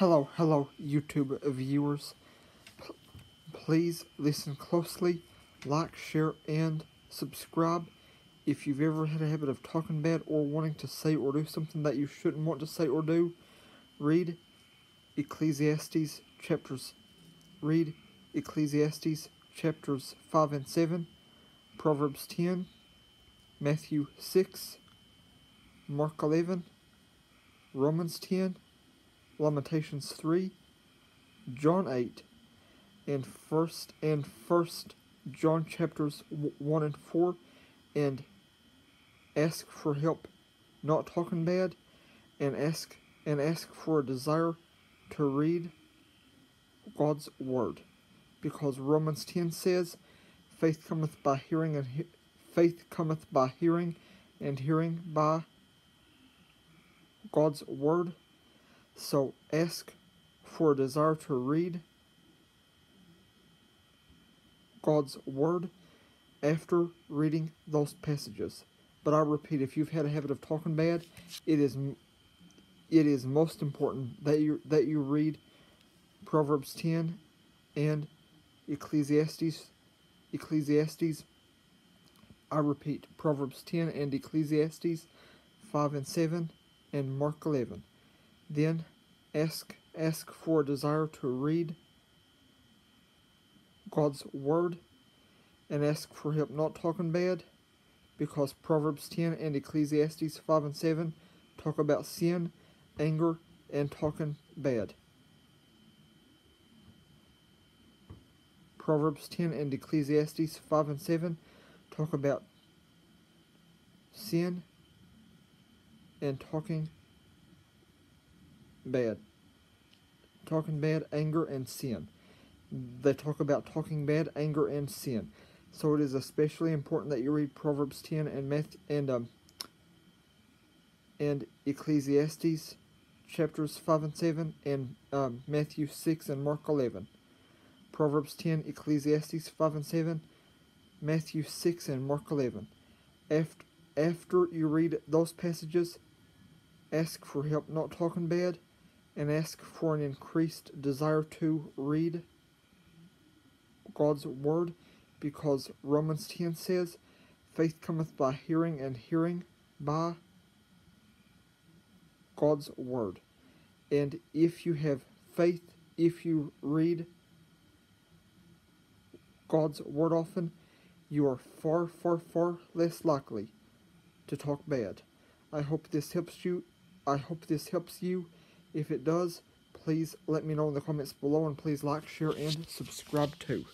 Hello, hello, YouTube viewers. P- please listen closely, like, share, and subscribe. If you've ever had a habit of talking bad or wanting to say or do something that you shouldn't want to say or do, read Ecclesiastes chapters. Read Ecclesiastes chapters 5 and 7, Proverbs 10, Matthew 6, Mark 11, Romans 10, Lamentations 3, John 8, and first and first John chapters 1 and 4 and ask for help not talking bad and ask and ask for a desire to read God's word. Because Romans 10 says faith cometh by hearing and faith cometh by hearing and hearing by God's word so ask for a desire to read God's word after reading those passages. But I repeat, if you've had a habit of talking bad, it is it is most important that you that you read Proverbs 10 and Ecclesiastes Ecclesiastes I repeat Proverbs 10 and Ecclesiastes 5 and 7 and Mark 11. Then ask ask for a desire to read God's word and ask for help not talking bad because Proverbs 10 and Ecclesiastes 5 and 7 talk about sin, anger, and talking bad. Proverbs 10 and Ecclesiastes 5 and 7 talk about sin and talking bad. Talking bad, anger, and sin. They talk about talking bad, anger, and sin. So it is especially important that you read Proverbs 10 and Math- and um, and Ecclesiastes chapters 5 and 7 and um, Matthew 6 and Mark 11. Proverbs 10, Ecclesiastes 5 and 7, Matthew 6 and Mark 11. After, after you read those passages, ask for help not talking bad and ask for an increased desire to read God's Word because Romans 10 says, Faith cometh by hearing, and hearing by God's Word. And if you have faith, if you read God's Word often, you are far, far, far less likely to talk bad. I hope this helps you. I hope this helps you. If it does, please let me know in the comments below and please like, share, and subscribe too.